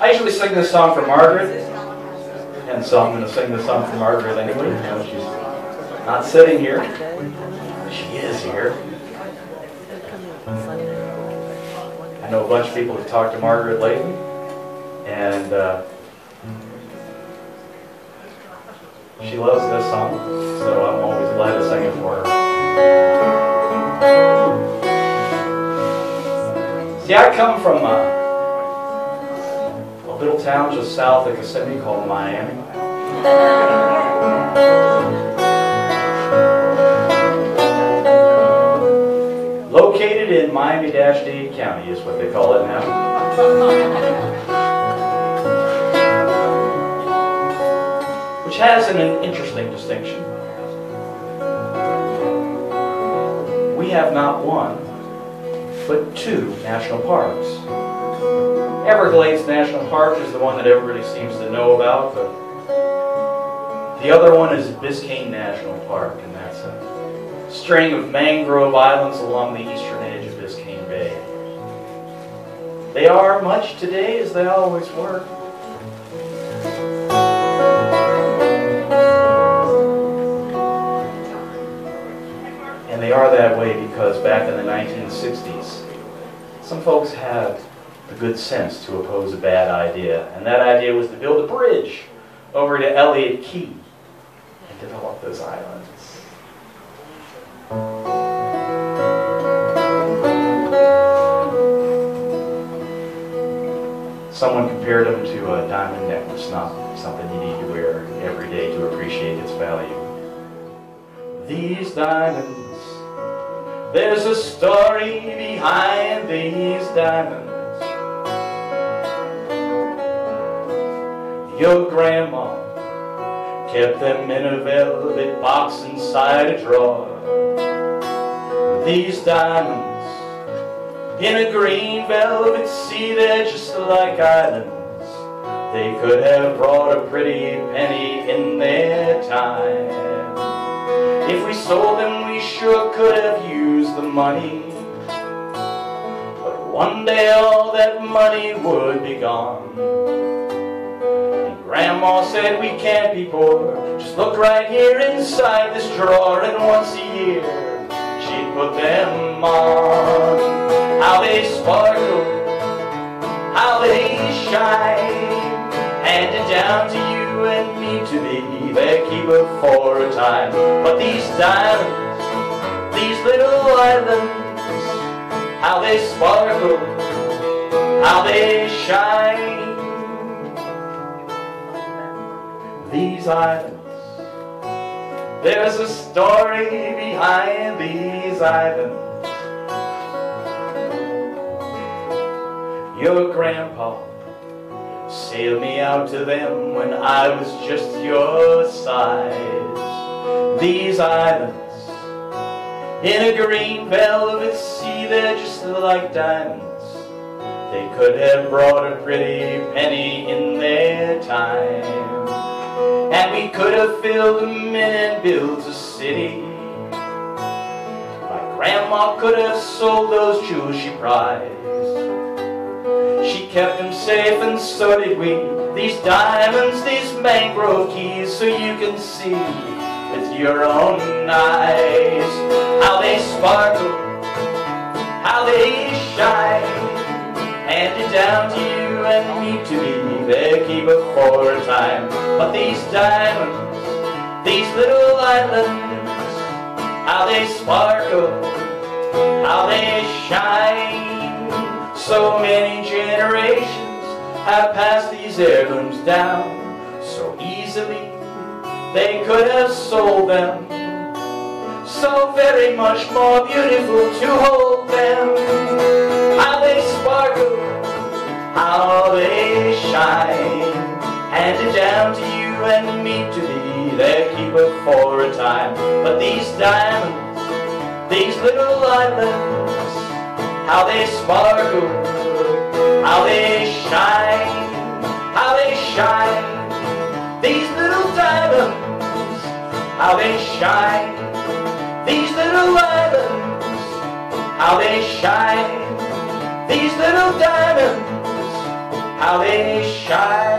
I usually sing this song for Margaret, and so I'm going to sing this song for Margaret anyway. You know, she's not sitting here. She is here. I know a bunch of people have talked to Margaret lately, and uh, she loves this song, so I'm always glad to sing it for her. See, I come from uh, a little town just south of Kissimmee called Miami. Located in Miami-Dade County is what they call it now. Which has an interesting distinction. We have not one, but two national parks. Everglades National Park is the one that everybody seems to know about, but the other one is Biscayne National Park, and that's a string of mangrove islands along the eastern edge of Biscayne Bay. They are much today as they always were. And they are that way because back in the 1960s, some folks had good sense to oppose a bad idea. And that idea was to build a bridge over to Elliott Key and develop those islands. Someone compared them to a diamond necklace, not something you need to wear every day to appreciate its value. These diamonds, there's a story behind these diamonds. Your grandma kept them in a velvet box inside a drawer. These diamonds in a green velvet sea, they're just like islands. They could have brought a pretty penny in their time. If we sold them, we sure could have used the money. But one day all that money would be gone. And Grandma said we can't be poor. Just look right here inside this drawer, and once a year she'd put them on. How they sparkle, how they shine, handed down to you and me to be their keeper for a time. But these diamonds, these little islands, how they sparkle, how they shine. Islands, there's a story behind these islands. Your grandpa sailed me out to them when I was just your size. These islands, in a green velvet sea, they're just like diamonds. They could have brought a pretty penny in their time. And we could have filled them in and built a city. My grandma could have sold those jewels she prized. She kept them safe and so did we. These diamonds, these mangrove keys, so you can see with your own eyes how they sparkle, how they shine. Handed down to you and me to be for a time. But these diamonds, these little islands, how they sparkle, how they shine. So many generations have passed these heirlooms down so easily they could have sold them. So very much more beautiful to hold them. How they sparkle, how they shine. Handed down to you and me to be their keeper for a time. But these diamonds, these little islands, how they sparkle, how they shine, how they shine. These little diamonds, how they shine. These little islands, how they shine. These little diamonds, how they shine.